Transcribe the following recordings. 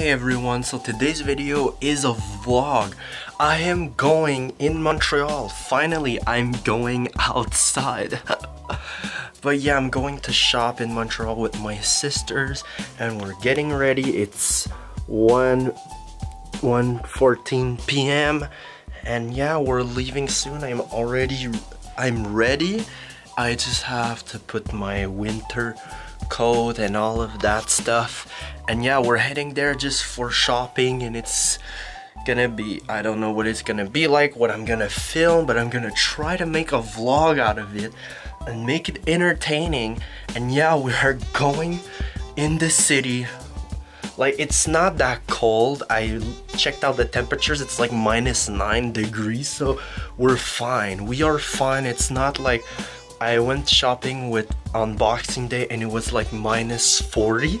Hey everyone, so today's video is a vlog. I am going in Montreal. Finally, I'm going outside. but yeah, I'm going to shop in Montreal with my sisters and we're getting ready. It's 1 1:14 p.m. and yeah, we're leaving soon. I'm already I'm ready. I just have to put my winter coat and all of that stuff. And yeah we're heading there just for shopping and it's gonna be I don't know what it's gonna be like what I'm gonna film but I'm gonna try to make a vlog out of it and make it entertaining. And yeah we are going in the city. Like it's not that cold. I checked out the temperatures. It's like minus nine degrees so we're fine. We are fine. It's not like I went shopping with on Boxing Day and it was like minus 40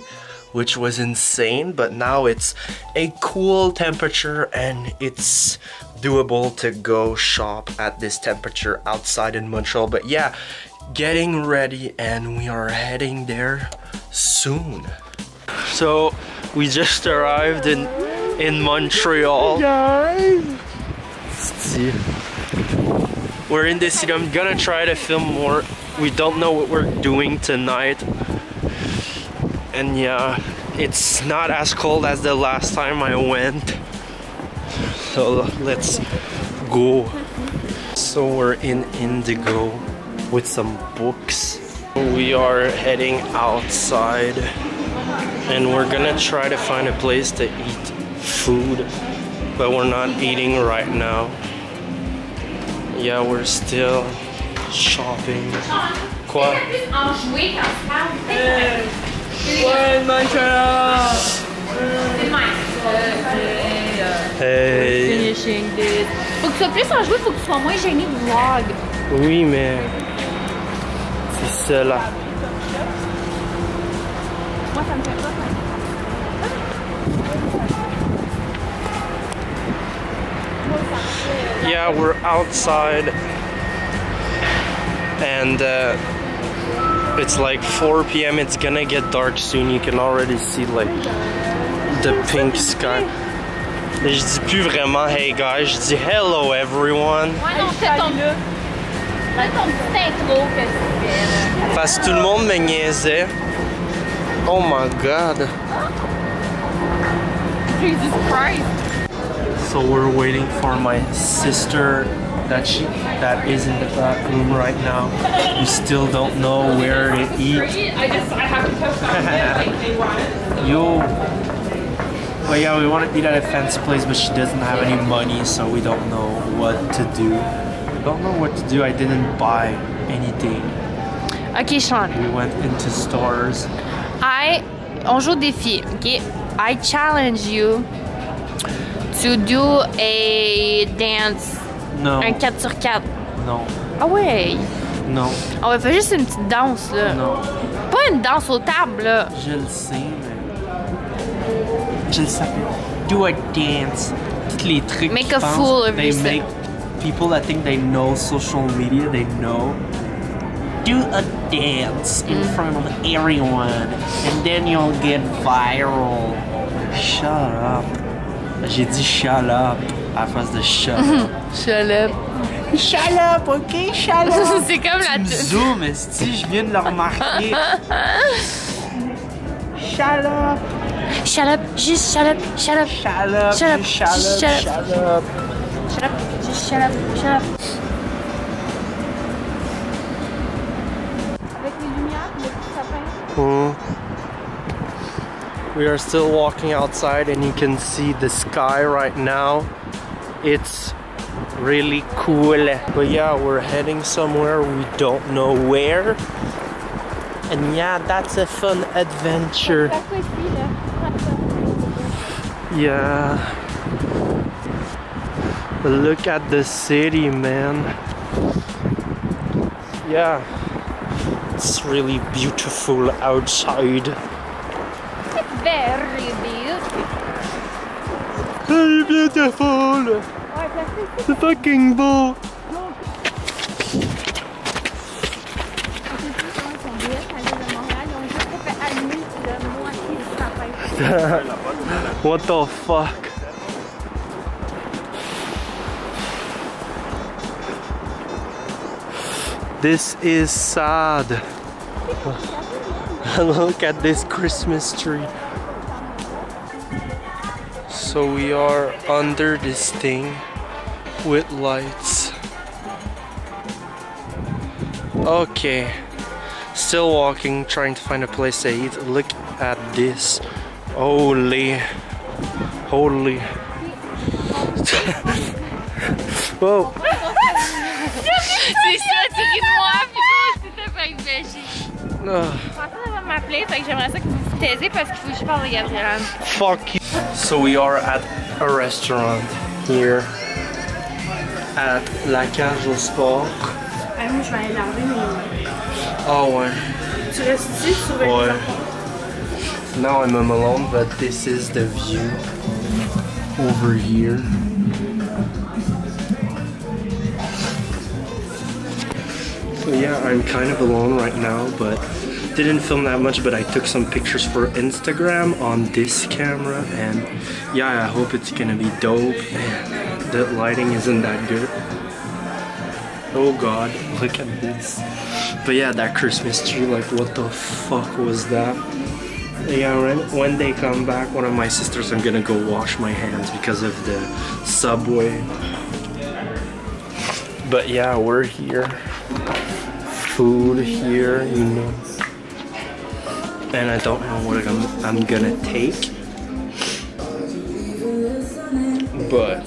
which was insane but now it's a cool temperature and it's doable to go shop at this temperature outside in Montreal. But yeah getting ready and we are heading there soon. So we just arrived in in Montreal. Guys we're in the city. I'm gonna try to film more. We don't know what we're doing tonight. And yeah, it's not as cold as the last time I went. So let's go. So we're in Indigo with some books. We are heading outside and we're gonna try to find a place to eat food, but we're not eating right now yeah, we're still shopping. Quoi? Hey. Finishing this. Faut que tu sois plus enjoué, faut que tu sois moins gêné de vlog. Oui, mais c'est cela. Moi, ça me fait pas yeah we're outside. And uh, it's like 4 p.m it's gonna get dark soon. You can already see like the pink sky. Je dis plus vraiment hey guys. Je dis hello everyone. Ouais non fais ton fais ton petit intro que tu fais parce que tout le monde me niaisait. Oh my god. Jesus Christ so we're waiting for my sister that she that is in the back room right now. We still don't know where to eat. I just I have to Yo. But yeah, we want to eat at a fancy place, but she doesn't have any money, so we don't know what to do. We don't know what to do. I didn't buy anything. Okay, Shawn. We went into stores. I on joue défi, ok? I challenge you to do a dance. Non. Un 4 sur 4. Non. Ah ouais. Non. On va faire juste une petite danse là. Non. Pas une danse aux tables là. Je le sais, mais. Je le sais. Do a dance. Tous les trucs. Make a fool of they yourself. make people that think they know social media, they know. Do a dance in Mm. front of everyone, and then you'll get viral. Shut up. J'ai dit chalope à face de chalope. chalope. Chalope, ok, chalope. C'est comme la. Zoom, si je viens de le remarquer. chalope. Chalope, juste chalope, chalope. Chalope, chalope, chalope. Juste chalope, chalope. Avec les lumières, le petit sapin. Mmh. We are still walking outside and you can see the sky right now. It's really cool. But yeah, we're heading somewhere we don't know where. And yeah, that's a fun adventure. Yeah. Look at the city, man. Yeah. It's really beautiful outside. Allumer le moitié du sapin. what the fuck? This is sad. Look at this Christmas tree. So we are under this thing with lights. Okay. Still walking, trying to find a place to eat. Look at this. Holy. Holy. Whoa. C'est ça, tu ris moi, puis toi, c'était fait que ben, j'ai- Je pensais que ça va fait que j'aimerais ça que vous vous taisiez parce qu'il faut que je parle à Gabrielle. Fuck you. So we are at a restaurant here at La Cage aux Sports. Ah, moi, je vais aller laver mes mains. Oh ouais. Tu restes ici, tu surveilles Ouais. Now I'm alone, but this is the view over here. So yeah, I'm kind of alone right now, but didn't film that much, but I took some pictures for Instagram on this camera, and yeah, I hope it's gonna be dope. And the lighting isn't that good. Oh god, look at this. But yeah, that Christmas tree, like what the fuck was that? Yeah, when they come back, one of my sisters, I'm gonna go wash my hands because of the subway. But yeah, we're here. Food here, you know. And I don't know what I'm, I'm gonna take. But.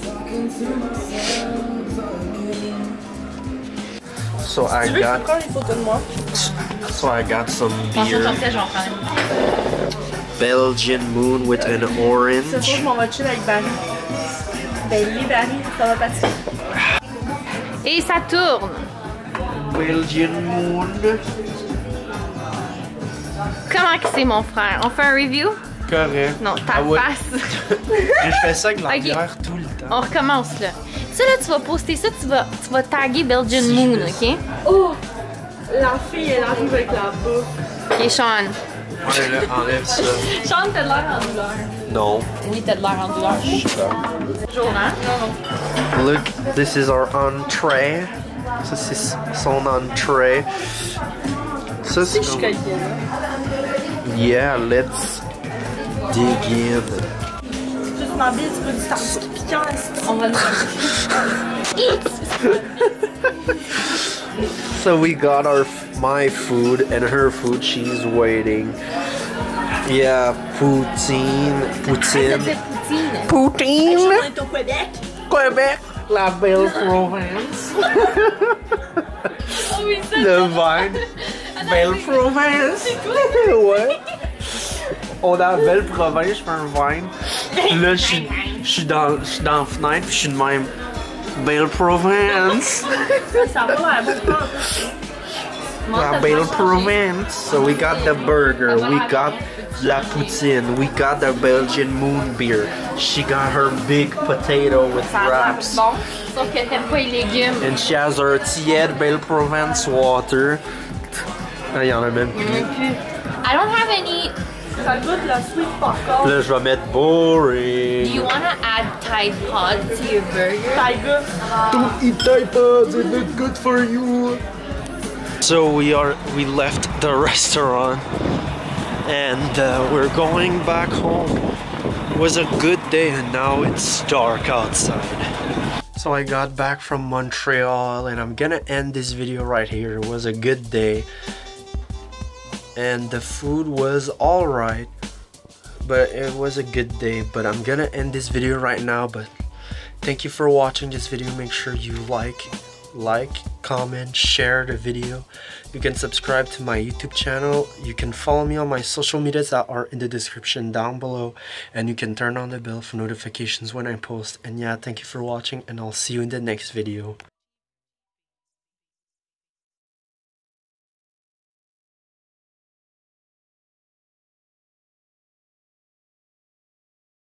So I Tu veux que je got prenne les photos de moi? so I got some beer. au sorcier, je vais en faire une. Belgian moon with an orange. je m'en vais chill avec Barry. Ben, lui, Barry, ça va passer. Et ça tourne. Belgian moon. Comment que c'est mon frère? On fait un review? Correct. Non, ta Ah ouais. face. Je fais ça avec la Ok. bière tout le temps. On recommence là. Ça là, tu vas poster ça, tu vas, tu vas taguer Belgian Moon, ok? Oh! La fille, elle arrive avec la bouffe. Ok, Sean. Enlève ça. Chante, t'as l'air en douleur. Non. Oui, t'as de l'air en douleur. Jour, hein? Non, non. Look, this is our entrée. Ça, c'est son entrée. Ça, c'est Je suis comme... coquine. Yeah, let's dig in. Juste ma bille, tu veux du tzatziki piquant, On va le So we got our my food and her food. She's waiting. Yeah, poutine, poutine, poutine. poutine. On est au Québec. Québec, la belle Provence. Le vin, belle Provence. ouais. On est à belle province, je fais un vin. Là, je suis- dans, je suis dans la fenêtre, puis je suis de même. Belle Provence. Ça va, bouffe. La belle Provence. So we got the burger, we got la poutine, we got the Belgian moon beer. She got her big potato with wraps. bon, sauf que t'aimes pas les légumes. And she has her tiède Belle Provence water. Ah, il y en a même plus. I don't have any. Ça goûte la sweet popcorn. Là, je vais mettre Do you wanna add Tide Pod to your burger? Ça goûte. Don't eat diapers, it's not good for you. So we are we left the restaurant and uh, we're going back home. It was a good day and now it's dark outside. So I got back from Montreal and I'm gonna end this video right here. It was a good day and the food was alright but it was a good day. But I'm gonna end this video right now but thank you for watching this video. Make sure you like like comment share the video. You can subscribe to my youtube channel. You can follow me on my social medias that are in the description down below and you can turn on the bell for notifications when i post. And yeah thank you for watching and i'll see you in the next video